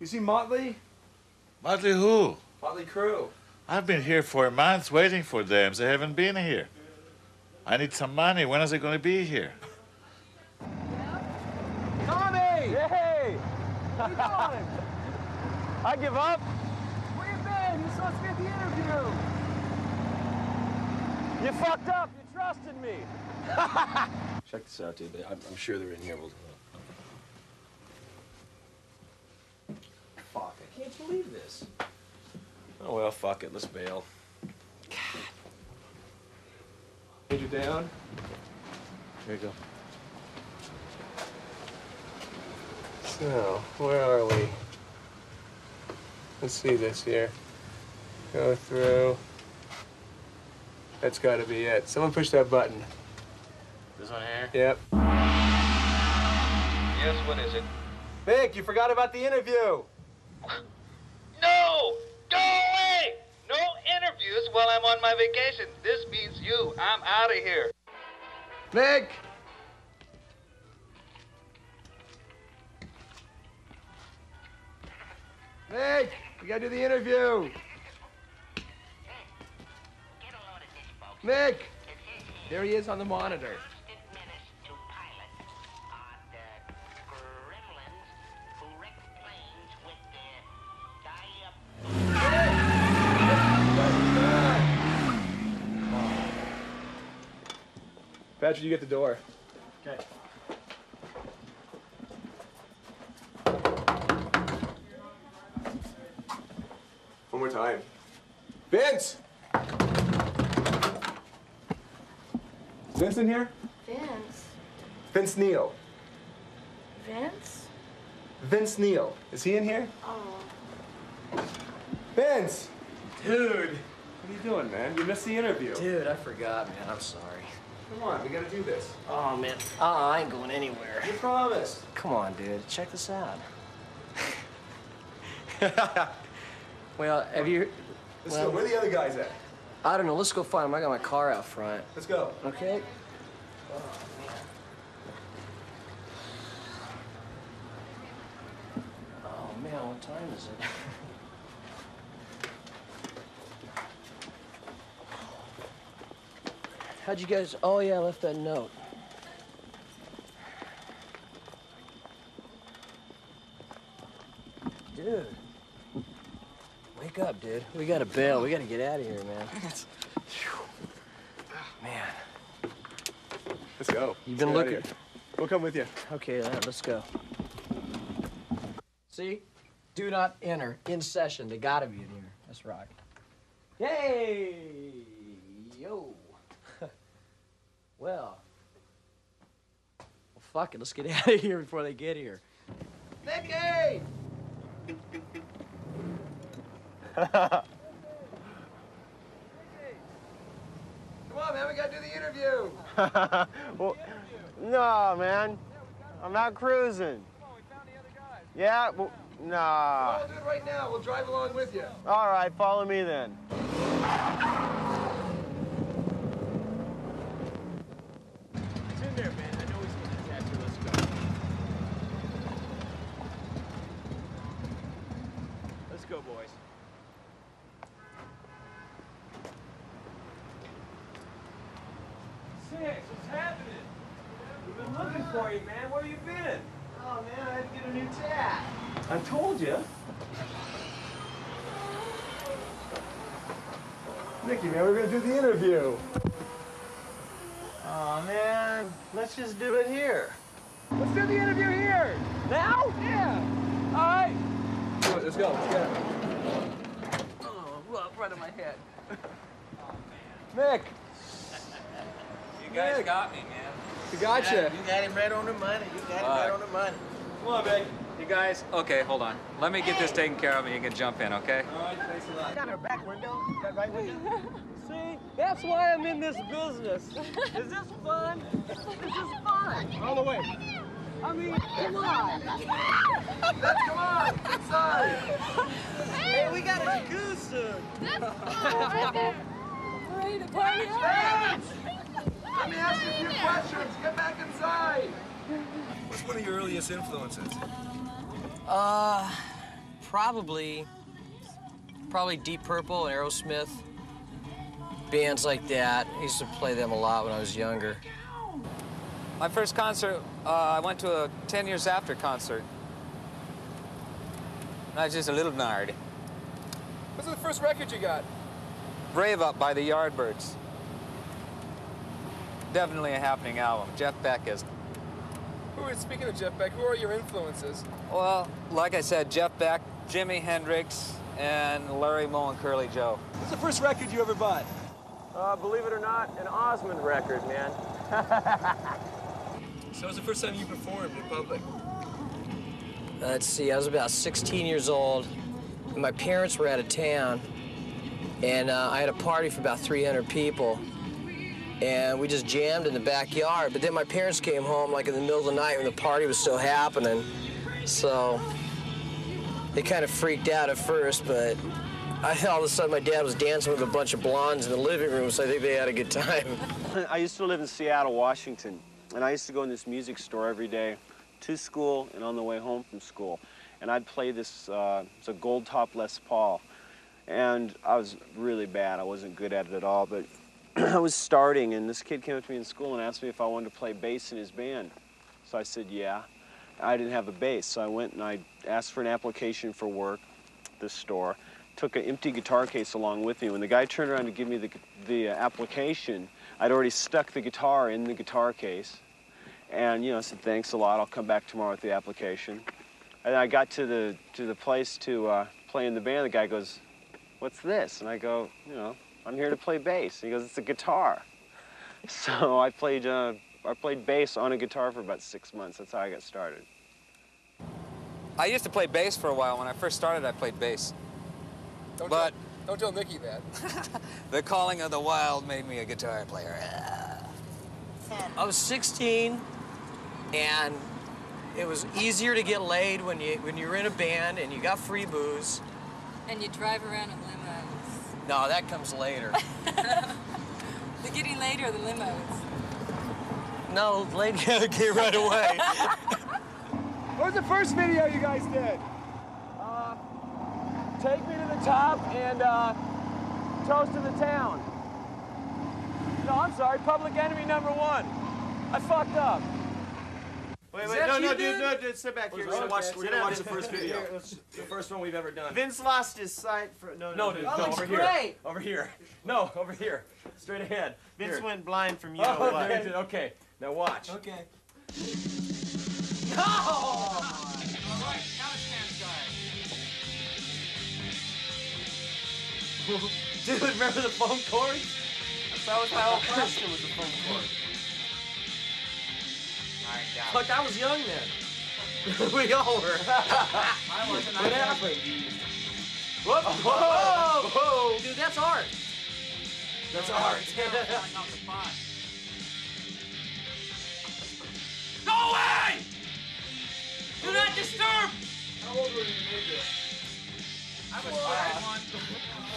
You see Motley? Motley who? Motley Crue. I've been here for months waiting for them. They haven't been here. I need some money. When is it going to be here? Tommy! Hey! How you doing? I give up. Where you been? You're supposed to be at the interview. You fucked up. You trusted me. Check this out, dude. I'm, I'm sure they're in here. We'll... Fuck, I can't believe this. Oh, well, fuck it. Let's bail. God. Major down. Here you go. So, where are we? Let's see this here. Go through. That's got to be it. Someone push that button. This one here? Yep. Yes, what is it? Vic, you forgot about the interview. No! Go away! No interviews while I'm on my vacation. This means you. I'm out of here. Vic! Vic, we gotta do the interview. Vic! There he is on the monitor. Patrick, you get the door. Okay. One more time. Vince! Vince in here? Vince? Vince Neil. Vince? Vince Neil. Is he in here? Oh. Vince! Dude. What are you doing, man? You missed the interview. Dude, I forgot, man. I'm sorry. Come on, we gotta do this. Oh, man. Uh, I ain't going anywhere. You promised. Come on, dude. Check this out. well, have you... Let's well, go. Where are the other guys at? I don't know. Let's go find them. I got my car out front. Let's go. Okay? Oh, man. What time is it? How'd you guys... Oh, yeah, I left that note. Dude. Wake up, dude. We gotta bail. We gotta get out of here, man. Man. Let's go. You've been Let's get out of looking- We'll come with you. Okay, then, let's go. See? Do not enter. In session. They gotta be in here. That's rock. Yay! Yo. well. Well, fuck it. Let's get out of here before they get here. Vicky! Come on, man. We gotta do the interview. well, no, man. I'm not cruising. Yeah, well, nah. We'll do it right now. We'll drive along with you. All right, follow me then. It's in there, man. I know he's getting a tattoo. Let's go. Let's go, boys. Sixx, what's happening? We've been looking for you, man. Where you been? Oh, man, I had to get a new tat. I told you. Nikki, man, we're gonna do the interview. Oh, man. Let's just do it here. Let's do the interview here. Now? Yeah. All right. Come on, let's go. Let's get it. Oh, look, right on my head. Oh man. Nick. You guys Nick. got me, man. we got you. You got it right on the money. You got it right on the money. Come on, Mick. You guys, okay, hold on. Let me get this taken care of and you can jump in, okay? All right, thanks a lot. Got her back window? That right window? See, that's why I'm in this business. Is this fun? Is this fun. All the way. I mean, come on. Let's come on. Inside. Hey, we got a jacuzzi soon. right there. Ready to party Let me ask you a few questions. Get back inside. What's one of your earliest influences? Uh, probably, probably Deep Purple Aerosmith, bands like that. I used to play them a lot when I was younger. My first concert, uh, I went to a 10 years after concert. I was just a little nerd. What's the first record you got? Rave Up by the Yardbirds. Definitely a happening album. Jeff Beck is. Who is, speaking of Jeff Beck, who are your influences? Well, like I said, Jeff Beck, Jimi Hendrix, and Larry Moe and Curly Joe. What's the first record you ever bought? Uh, believe it or not, an Osmond record, man. So it was the first time you performed in public? Let's see, I was about 16 years old, and my parents were out of town, and uh, I had a party for about 300 people, and we just jammed in the backyard. But then my parents came home like in the middle of the night when the party was still happening, so they kind of freaked out at first, but I, all of a sudden my dad was dancing with a bunch of blondes in the living room, so I think they had a good time. I used to live in Seattle, Washington, and I used to go in this music store every day to school and on the way home from school. And I'd play this, uh, it's a gold top Les Paul. And I was really bad. I wasn't good at it at all, but I was starting, and this kid came up to me in school and asked me if I wanted to play bass in his band. So I said, yeah. I didn't have a bass, so I went and I asked for an application for work at this store. Took an empty guitar case along with me. When the guy turned around to give me the, the application, I'd already stuck the guitar in the guitar case. And, you know, I said, thanks a lot. I'll come back tomorrow with the application. And I got to the, to the place to uh, play in the band. The guy goes, what's this? And I go, you know, I'm here to play bass. He goes, it's a guitar. So I played, uh, I played bass on a guitar for about six months. That's how I got started. I used to play bass for a while. When I first started, I played bass. Don't But tell, don't tell Nikki that. the calling of the wild made me a guitar player. I was 16, and it was easier to get laid when you when you were in a band and you got free booze. And you drive around in limos. No, that comes later. The getting later or the limos? no, lady get right away. What was the first video you guys did? Uh, take me to the top and uh, toast to the town. No, I'm sorry, public enemy number one. I fucked up. Wait, wait, no, no, dude? dude, no, dude, sit back here. We're gonna watch, we're gonna watch the first video. The first one we've ever done. Vince lost his sight for, no, No, dude, no, over here. Over here. No, over here. Straight ahead. Vince went blind from you Oh, know what. okay, okay. Now watch. okay. No! Dude, remember the phone cord? That was my whole question with the phone cord. Fuck, I was young then. we all were. I wasn't. what happened? Whoop, whoa, whoa. Dude, that's art. That's art. Go away! Do not disturb! How old were you when you made this? I was five.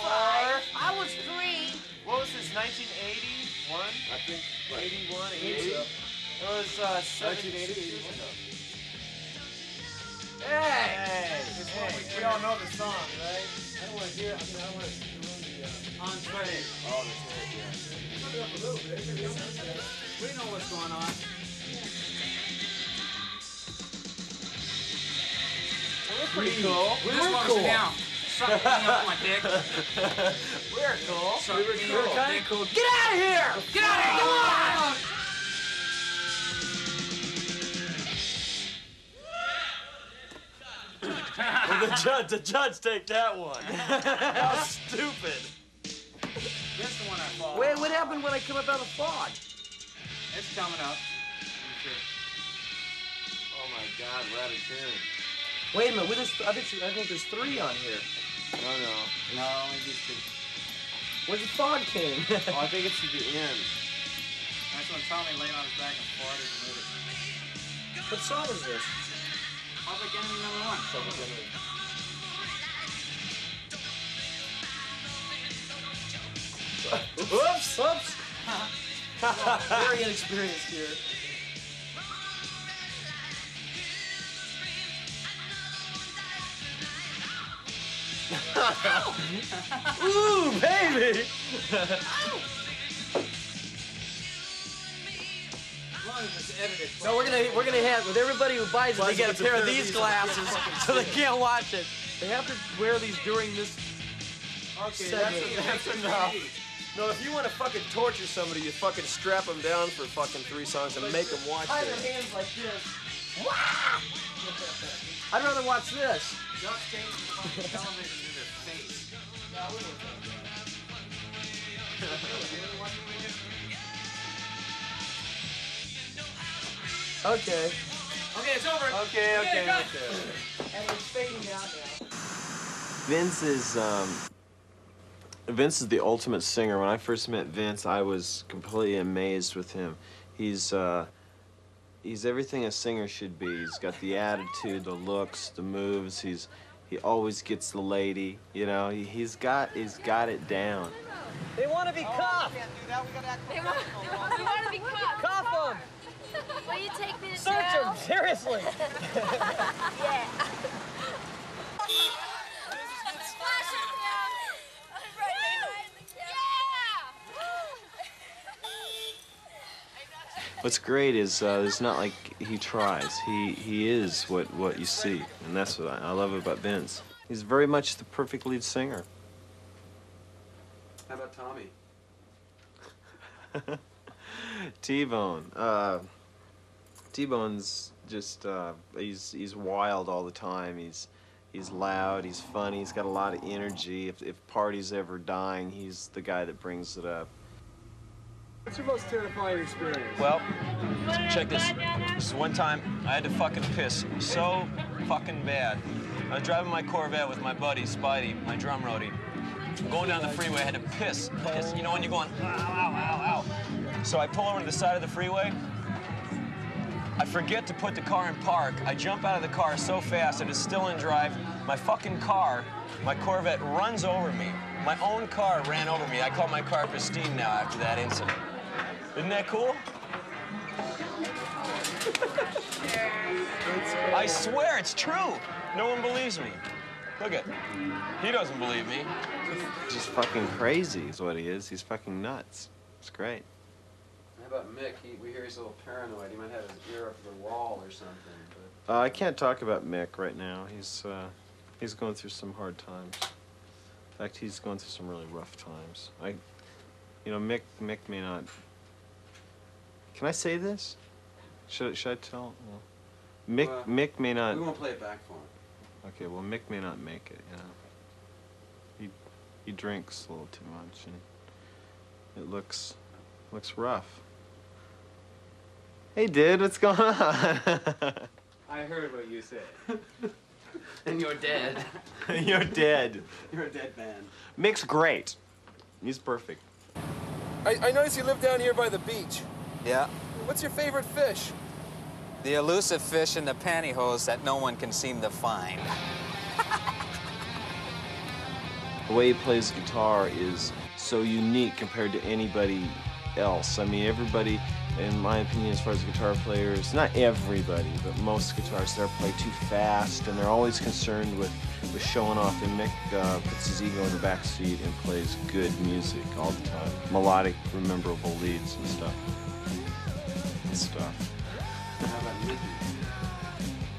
Five. I was three. What was this, 1981? I think 81, think 80? It was uh, 1980. 70 Hey! Hey, Hey, we all know the song, right? I don't want to hear. I mean, I don't want to ruin the uh, entree. Oh, that's it. Yeah. Turn it up a little bit. We know what's going on. We're pretty cool. We're cool. now. Suck me up my dick. We're cool. Suck we were cool. cool. Get out of here! Get out of here! Come on! The judge, the judge, take that one. How stupid. This is the one I follow. Wait, what happened when I come up out of the fog? It's coming up. Oh my God, we're out of tune. Wait a minute, what is, I, bet you, I think there's three on here. No, no. No, we just did. Where's the fog came? Oh, I think it's at the end. That's when Tommy laid on his back and farted and moved it. what song is this? Public enemy number one. Whoops, whoops. Very inexperienced here. Ooh, baby! No, we're gonna we're gonna have with everybody who buys it, they get a pair of these glasses so they can't watch it. They have to wear these during this. Okay, segment. that's, that's enough. No, if you want to fucking torture somebody, you fucking strap them down for fucking three songs and make them watch Tie their it. hands like this. I'd rather watch this. Just change the fucking television to their face. Okay. Okay, it's over. Okay, okay, okay. And it's fading out now. Vince is um, Vince is the ultimate singer. When I first met Vince, I was completely amazed with him. He's uh, he's everything a singer should be. He's got the attitude, the looks, the moves. He's he always gets the lady. You know, he, he's got he's got it down. They want to be cuffed. They want, you want to be cuffed. Cuff them. Will you take me to Search jail? them. Seriously. yeah. Splash him down. Right behind the camera. What's great is uh, it's not like he tries. He he is what what you see, and that's what I, I love about Vince. He's very much the perfect lead singer. How about Tommy? T-Bone. Uh, T-Bone's just uh, he's he's wild all the time. He's he's loud. He's funny. He's got a lot of energy. If if party's ever dying, he's the guy that brings it up. What's your most terrifying experience? Well, check this. This is one time I had to fucking piss so fucking bad. I was driving my Corvette with my buddy Spidey, my drum roadie. Going down the freeway, I had to piss, piss. You know when you're going, ow, ow, ow, ow. So I pull over to the side of the freeway. I forget to put the car in park. I jump out of the car so fast that it's still in drive. My fucking car, my Corvette runs over me. My own car ran over me. I call my car pristine now after that incident. Isn't that cool? I swear it's true. No one believes me. Look at, he doesn't believe me. Just fucking crazy is what he is. He's fucking nuts. It's great. How about Mick? He, we hear he's a little paranoid. He might have his ear up to the wall or something. But Uh, I can't talk about Mick right now. He's uh, he's going through some hard times. In fact, he's going through some really rough times. I, you know, Mick Mick may not. Can I say this? Should should I tell? Well, Mick Well, Mick may not. we won't play it back for him. Okay, well Mick may not make it. You know. He he drinks a little too much, and it looks looks rough. Hey, dude, what's going on? I heard what you said. And you're dead. You're dead. You're a dead man. Mick's great. He's perfect. I, I noticed you live down here by the beach. Yeah. What's your favorite fish? The elusive fish in the pantyhose that no one can seem to find. The way he plays guitar is so unique compared to anybody else. I mean, everybody, in my opinion, as far as guitar players, not everybody, but most guitarists there play too fast, and they're always concerned with, with showing off. And Mick uh, puts his ego in the back seat and plays good music all the time. Melodic, rememberable leads and stuff. And stuff. How about Mickey?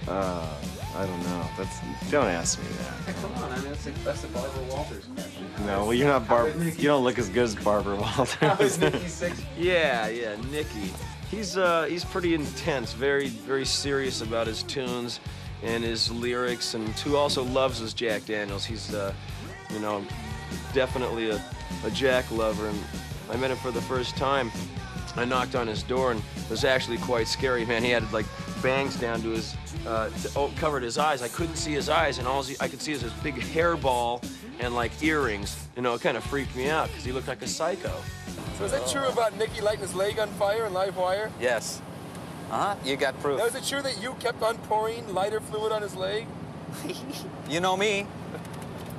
Uh, I don't know. That's don't ask me that. Hey, come on, I mean, that's the, that's the Barbara Walters question. No, well, you're not Bar. You don't look as good as Barbara Walters. Sixx? Yeah, yeah, Nikki. He's uh he's pretty intense, very very serious about his tunes and his lyrics, and who also loves his Jack Daniels. He's uh, you know, definitely a, a Jack lover, and I met him for the first time. I knocked on his door, and it was actually quite scary, man. He had like bangs down to his, uh, to, oh, covered his eyes. I couldn't see his eyes, and all he, I could see was his big hairball and like earrings. You know, it kind of freaked me out because he looked like a psycho. So is that true about Nikki lighting his leg on fire in live wire? Yes. Uh-huh, you got proof. Now, is it true that you kept on pouring lighter fluid on his leg? You know me.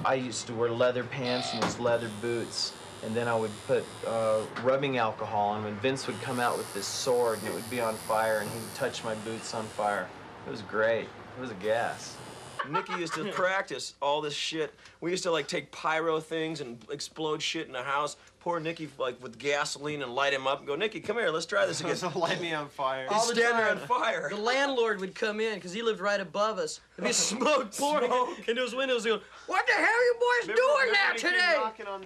I used to wear leather pants and these leather boots, and then I would put uh, rubbing alcohol on them, and Vince would come out with this sword, and it would be on fire, and he would touch my boots on fire. It was great. It was a gas. Nikki used to practice all this shit. We used to like take pyro things and explode shit in the house. Poor Nikki like with gasoline and light him up and go, Nikki, come here, let's try this again. So light me on fire. He's standing there on fire. The landlord would come in because he lived right above us. There'd be smoke pouring into his windows. Going, "What the hell are you boys Remember- doing remember now when he today?"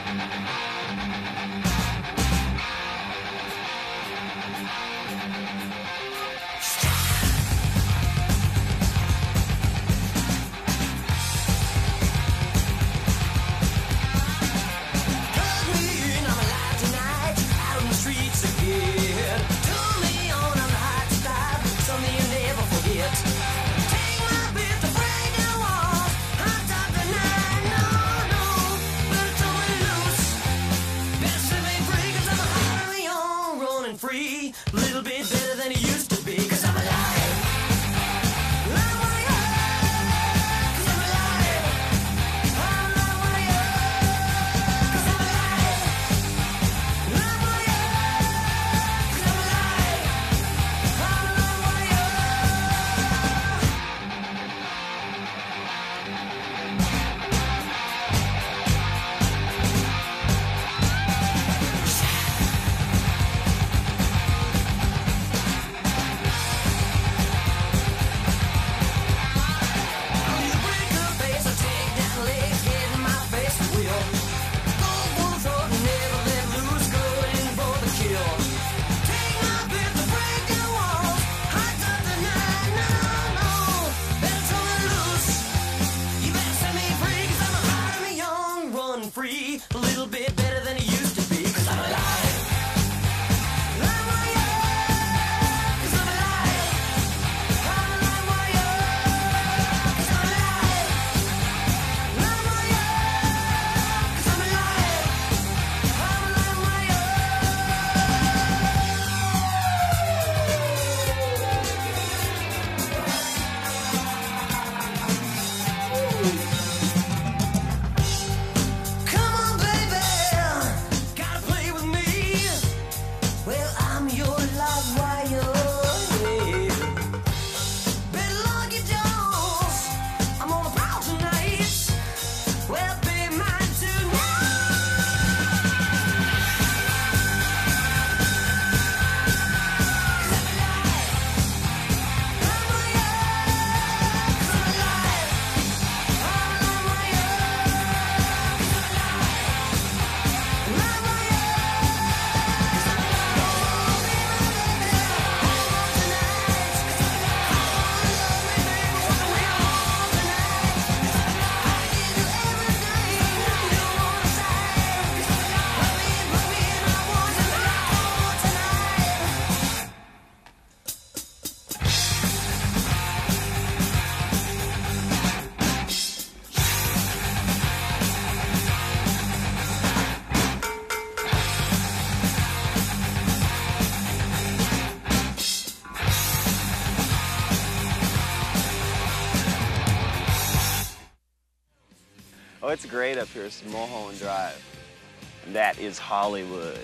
up here. It's Mulholland Drive. And that is Hollywood.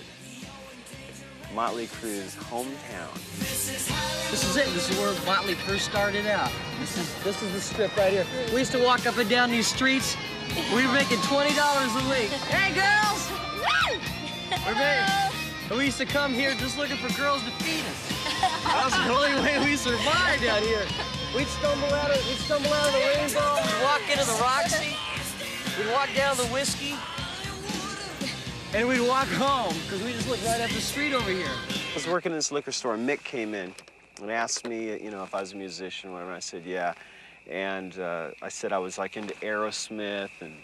Motley Crue's hometown. This is it. This is where Motley first started out. This is this is the strip right here. We used to walk up and down these streets. We were making twenty dollars a week. Hey girls! We're making, we used to come here just looking for girls to feed us. That was the only way we survived out here. We'd stumble out of we'd stumble out of the rainbow, we'd walk into the Roxy, we'd walk down the whiskey, and we'd walk home because we just looked right up the street over here. I was working in this liquor store. and Mick came in and asked me, you know, if I was a musician or whatever. I said, yeah. And uh, I said I was like into Aerosmith and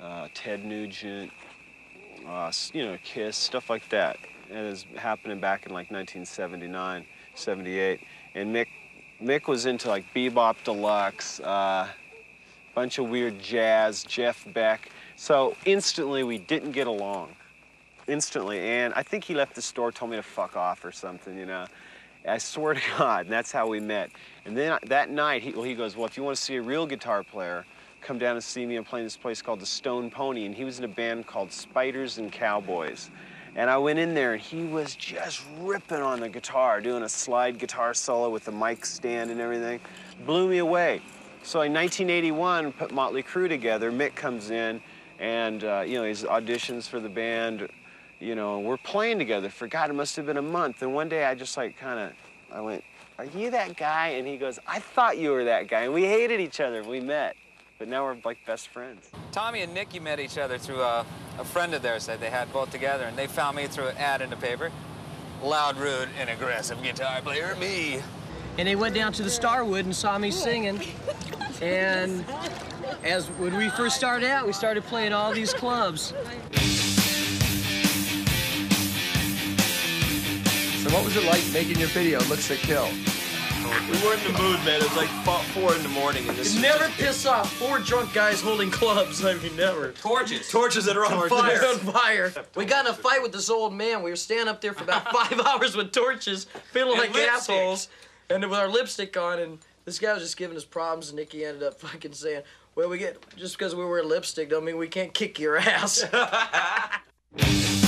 uh, Ted Nugent, uh, you know, Kiss, stuff like that. And it was happening back in like 1979, 78. And Mick, Mick was into like Be-Bop Deluxe, uh, bunch of weird jazz, Jeff Beck. So instantly we didn't get along instantly. And I think he left the store, told me to fuck off or something, you know. I swear to God, and that's how we met. And then that night, he, well, he goes, well, if you want to see a real guitar player, come down and see me. I'm playing this place called the Stone Pony, and he was in a band called Spiders and Cowboys. And I went in there and he was just ripping on the guitar, doing a slide guitar solo with the mic stand and everything. Blew me away. So in 1981, put Motley Crue together. Mick comes in and, uh, you know, he's auditions for the band. You know, we're playing together for, God, it must have been a month. And one day I just like kind of, I went, are you that guy? And he goes, I thought you were that guy. And we hated each other. We met. But now we're like best friends. Tommy and Nikki met each other through a, a friend of theirs that they had both together, and they found me through an ad in the paper. Loud, rude, and aggressive guitar player, me. And they went down to the Starwood and saw me singing. And as when we first started out, we started playing all these clubs. So what was it like making your video, Looks to Kill? We weren't in the mood, man. It was like fo- four in the morning, and this Never just- piss off four drunk guys holding clubs. I mean, never. Torches. torches that are on Torches fire. on fire. We got in a fight with this old man. We were standing up there for about five hours with torches, feeling And like lipstick. assholes, and with our lipstick on. And this guy was just giving us problems, and Nikki ended up fucking saying, "Well, we get just because we wear lipstick don't mean we can't kick your ass."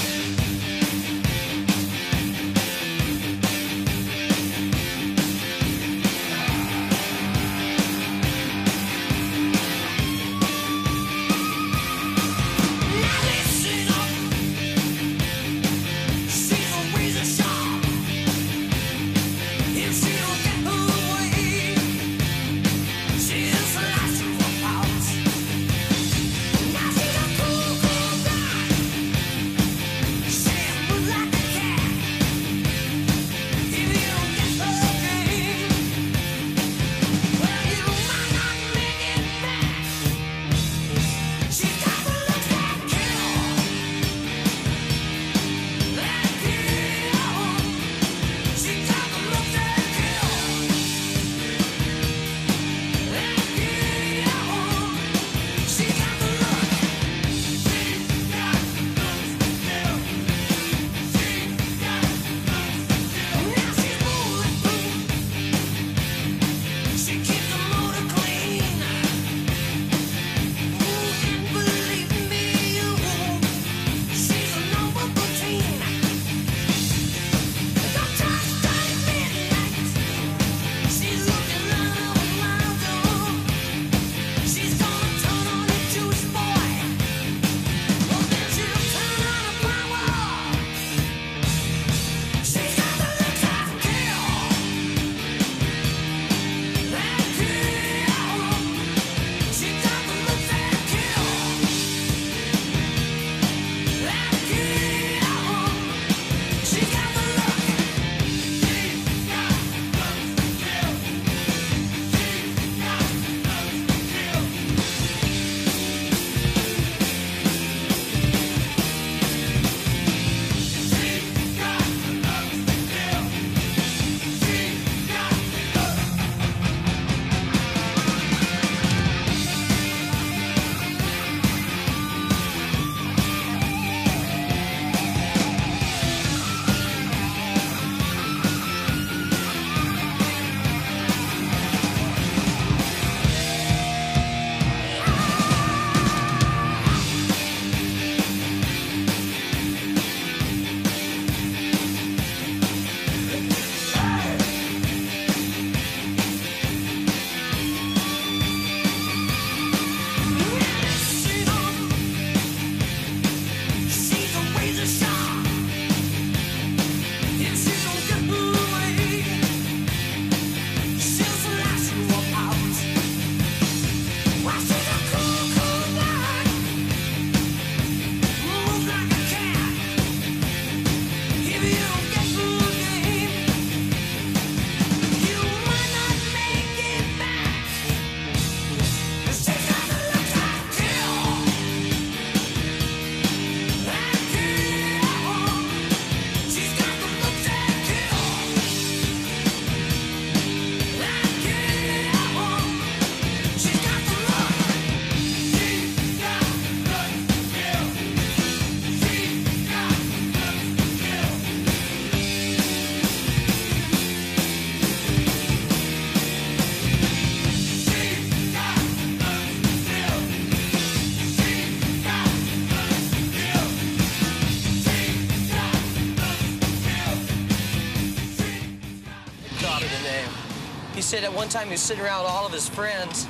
one time he was sitting around with all of his friends,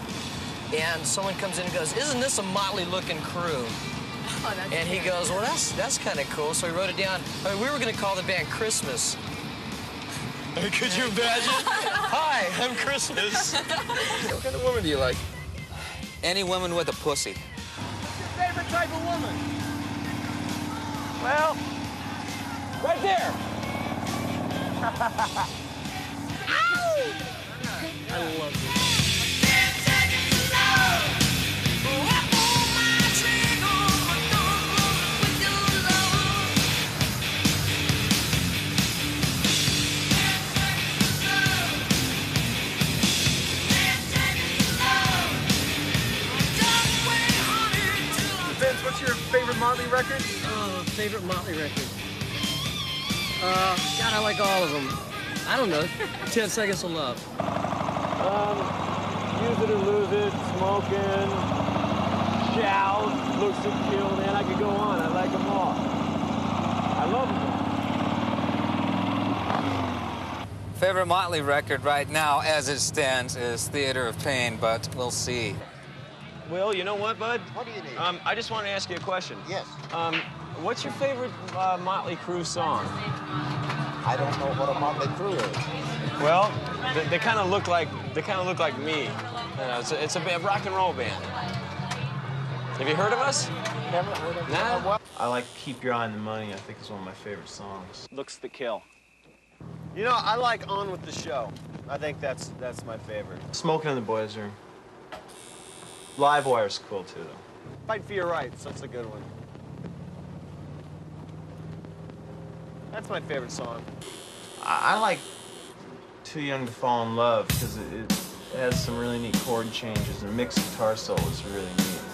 and someone comes in and goes, "Isn't this a motley-looking crew?" Oh, that's And he goes, "Well, that's that's kind of cool." So he wrote it down. I mean, we were going to call the band Christmas. Could you imagine? Hi, I'm Christmas. what kind of woman do you like? Any woman with a pussy. What's your favorite type of woman? Well, right there. I love you. Vince, what's your favorite Motley record? Oh, favorite Motley record. Uh, God, I like all of them. I don't know. Ten Seconds to Love. Um, use it or lose it, smoking, shout, looks to kill, man. I could go on. I like them all. I love them all. Favorite Motley record right now, as it stands, is Theatre of Pain, but we'll see. Will, you know what, bud? What do you need? Um, I just want to ask you a question. Yes. Um, what's your favorite uh, Motley Crue song? I don't know what a Motley Crue is. Well, they, they kind of look like they kind of look like me. Uh, it's a, it's a band, rock and roll band. Have you heard of us? Never heard of Nah. I like Keep Your Eye on the Money. I think it's one of my favorite songs. Looks the kill. You know, I like On with the Show. I think that's that's my favorite. Smoking in the Boys Room. Live Wire's cool too, though. Fight for Your Rights. That's a good one. That's my favorite song. I, I like Too Young to Fall in Love because it, it has some really neat chord changes and mixed guitar solo is really neat.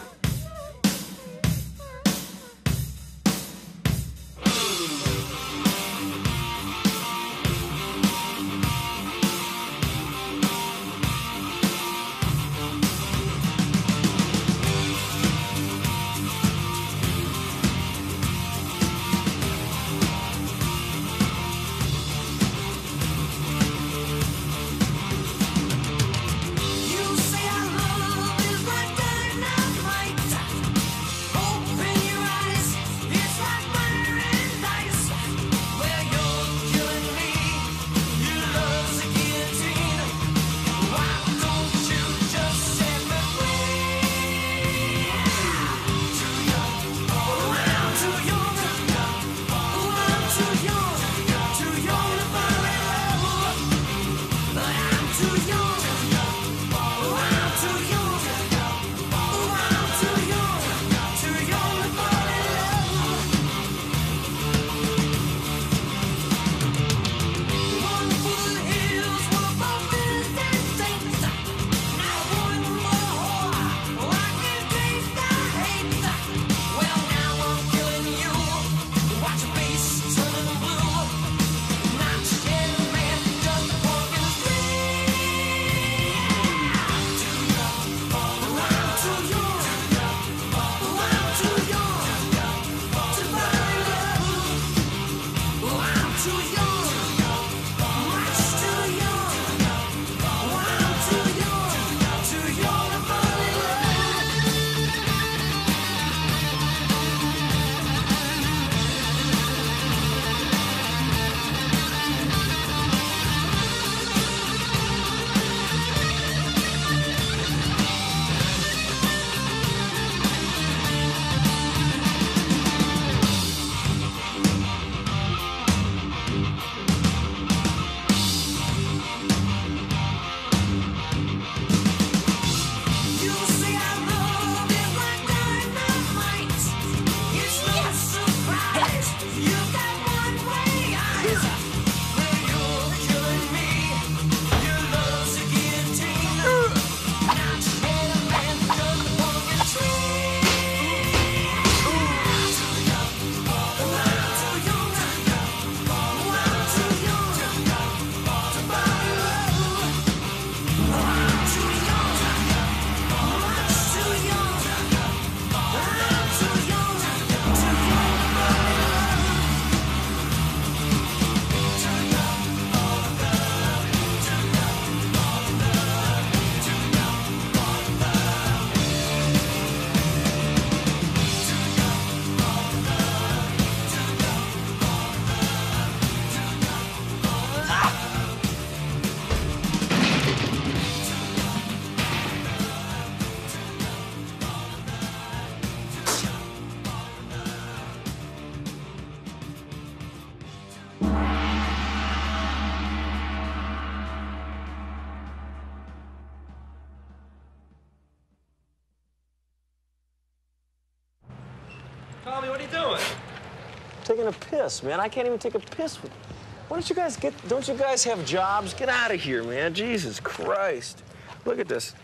A piss, man. I can't even take a piss. Why don't you guys get, don't you guys have jobs? Get out of here, man. Jesus Christ. Look at this.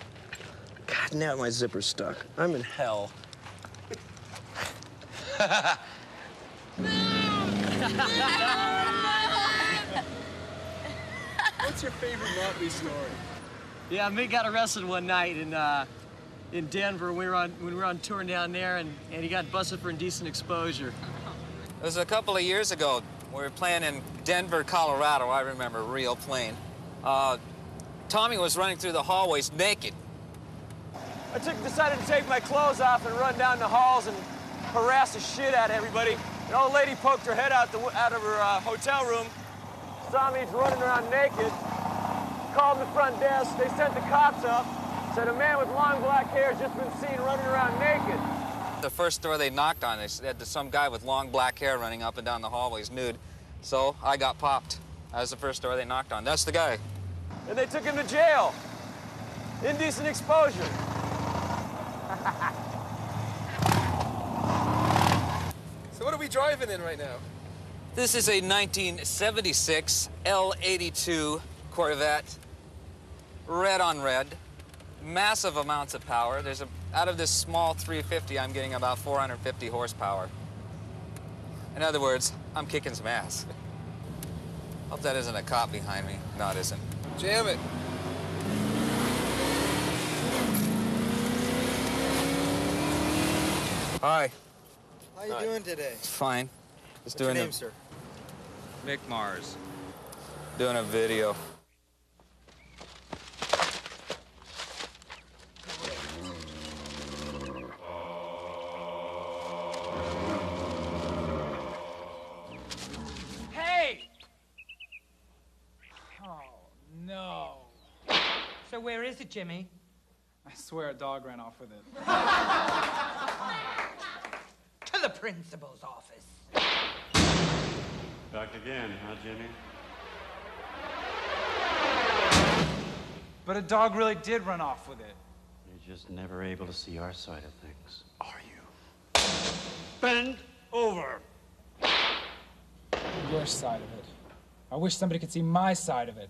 God, now my zipper's stuck. I'm in hell. What's your favorite Motley story? Yeah, Mick got arrested one night in uh, in Denver. We were on when we were on tour down there, and, and he got busted for indecent exposure. It was a couple of years ago. We were playing in Denver, Colorado. I remember real plain. Uh, Tommy was running through the hallways naked. I took, decided to take my clothes off and run down the halls and harass the shit out of everybody. An old lady poked her head out, the, out of her uh, hotel room, saw me running around naked, called the front desk. They sent the cops up, said a man with long black hair has just been seen running around naked. The first door they knocked on, they said there's some guy with long black hair running up and down the hallways nude. So I got popped. That was the first door they knocked on. That's the guy. And they took him to jail. Indecent exposure. So what are we driving in right now? This is a 1976 L82 Corvette. Red on red. Massive amounts of power. There's a, out of this small 350, I'm getting about 450 horsepower. In other words, I'm kicking some ass. Hope that isn't a cop behind me. No, it isn't. Jam it. Hi. How you doing today? Fine. Just What's doing your a- name, sir? Mick Mars. Doing a video. Hey! Oh, no. So where is it, Jimmy? I swear a dog ran off with it. To the principal's office. Back again, huh, Jimmy? But a dog really did run off with it. You're just never able to see our side of things. Are you? Bend over. Your side of it. I wish somebody could see my side of it.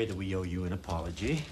Afraid that we owe you an apology.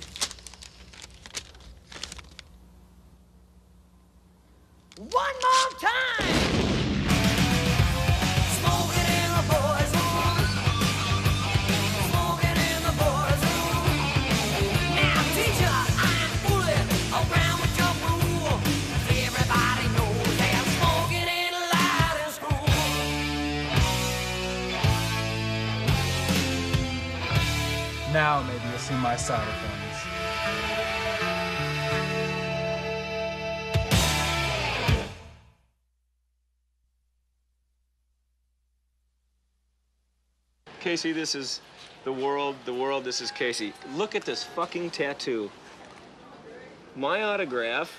Casey, this is the world, the world, this is Casey. Look at this fucking tattoo. My autograph,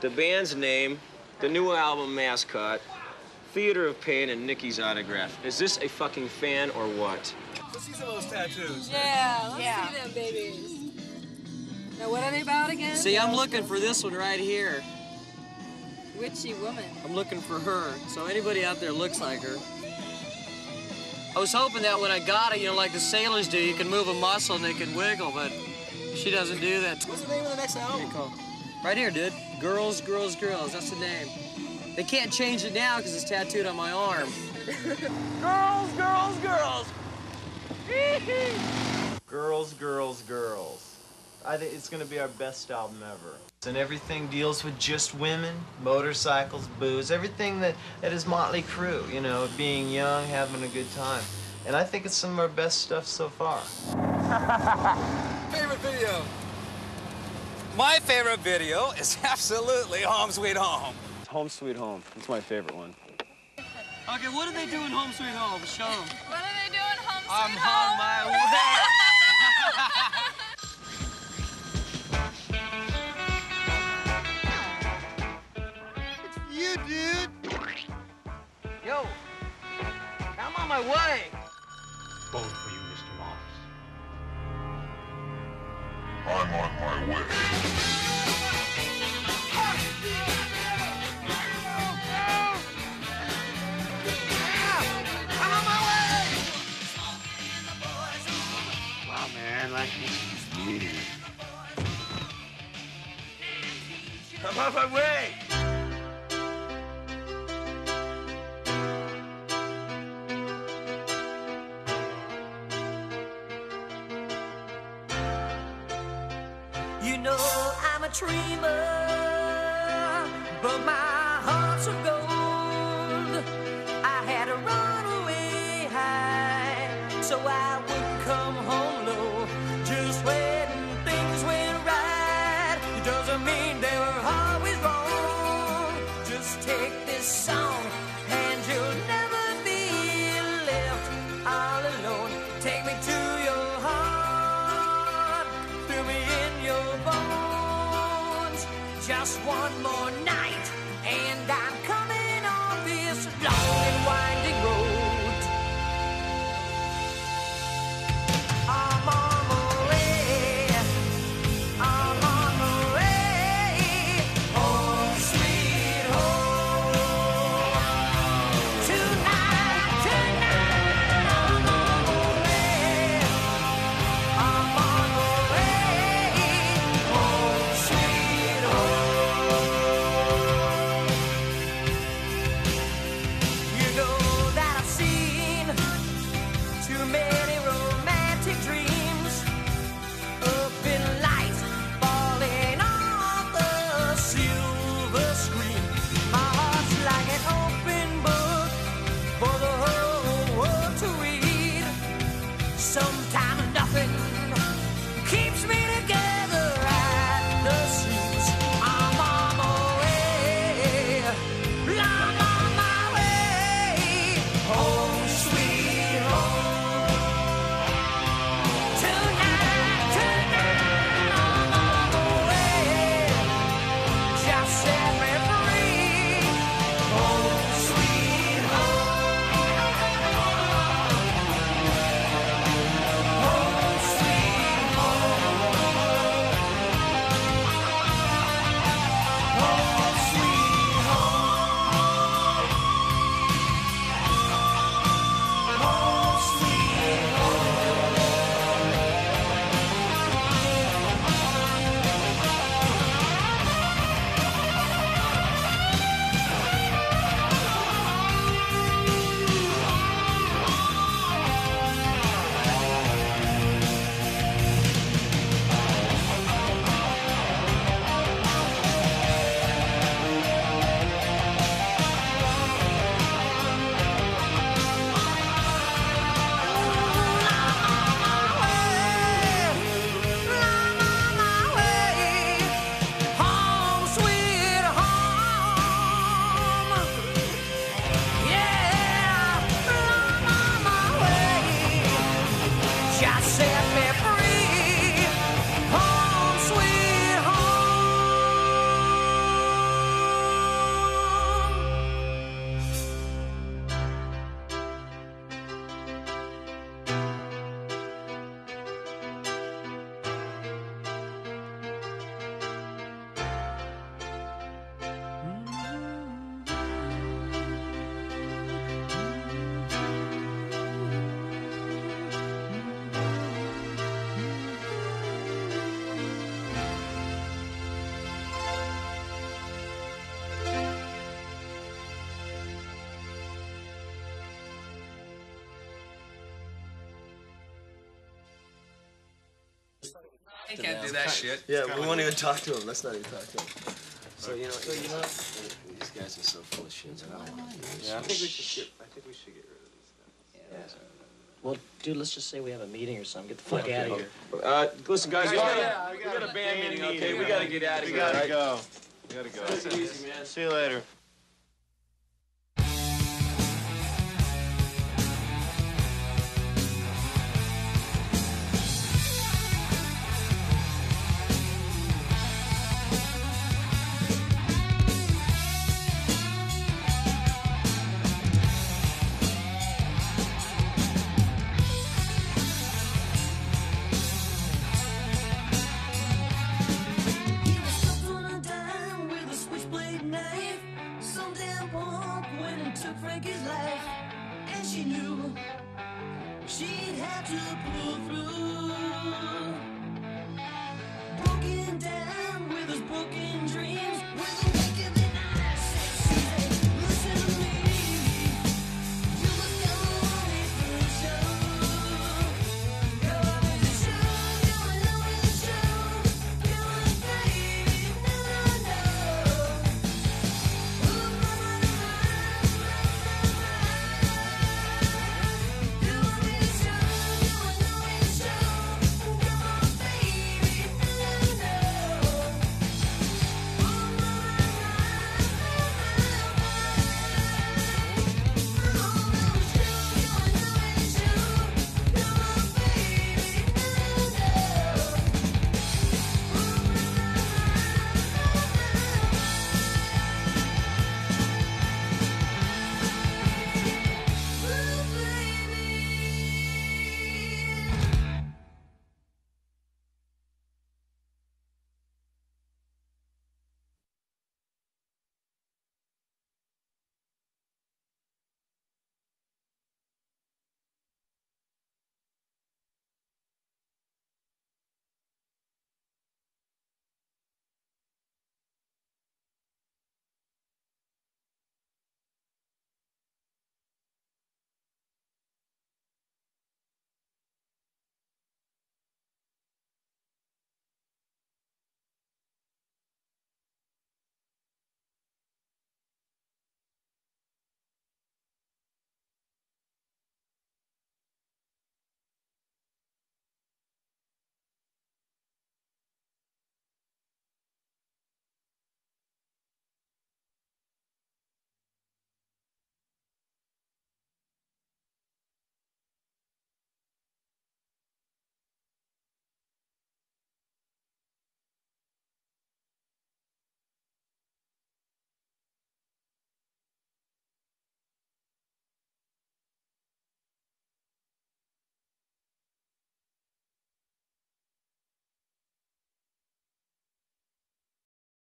the band's name, the new album mascot, Theatre of Pain, and Nikki's autograph. Is this a fucking fan or what? Let's see some of those tattoos. Yeah, let's Yeah. see them babies. Now, what are they about again? See, I'm looking for this one right here. Witchy woman. I'm looking for her. So anybody out there looks like her. I was hoping that when I got it, you know, like the sailors do, you can move a muscle and they can wiggle, but she doesn't do that. What's the name of the next album? Right here, dude. Girls, girls, girls. That's the name. They can't change it now because it's tattooed on my arm. Girls, girls, girls. Girls, girls, girls. I think it's gonna be our best album ever. And everything deals with just women, motorcycles, booze, everything that, that is Motley Crue, you know, being young, having a good time. And I think it's some of our best stuff so far. Favorite video? My favorite video is absolutely Home Sweet Home. Home Sweet Home. It's my favorite one. Okay, what do they do in Home Sweet Home? Show them. What are they doing home Sweet home? I'm on my way. You, dude. Yo, I'm on my way. Bone for you, Mr. Moss. I'm on my way. I'm on my way. Wow, man, like this is. I'm on my way. Know I'm a dreamer, but my heart's of gold. He can't do that shit. Yeah, we won't even talk to him. Let's not even talk to him. So you know, you know, these guys are so full of shit. I Yeah. think we should get. I think we should get rid of these guys. Well, dude, let's just say we have a meeting or something. Get the fuck out of here. Uh, listen, guys, we got, yeah, a, we we got got a a band band meeting, okay? meeting. We gotta get out of We here, We gotta right? go. We gotta go. Take it easy, man. See you later.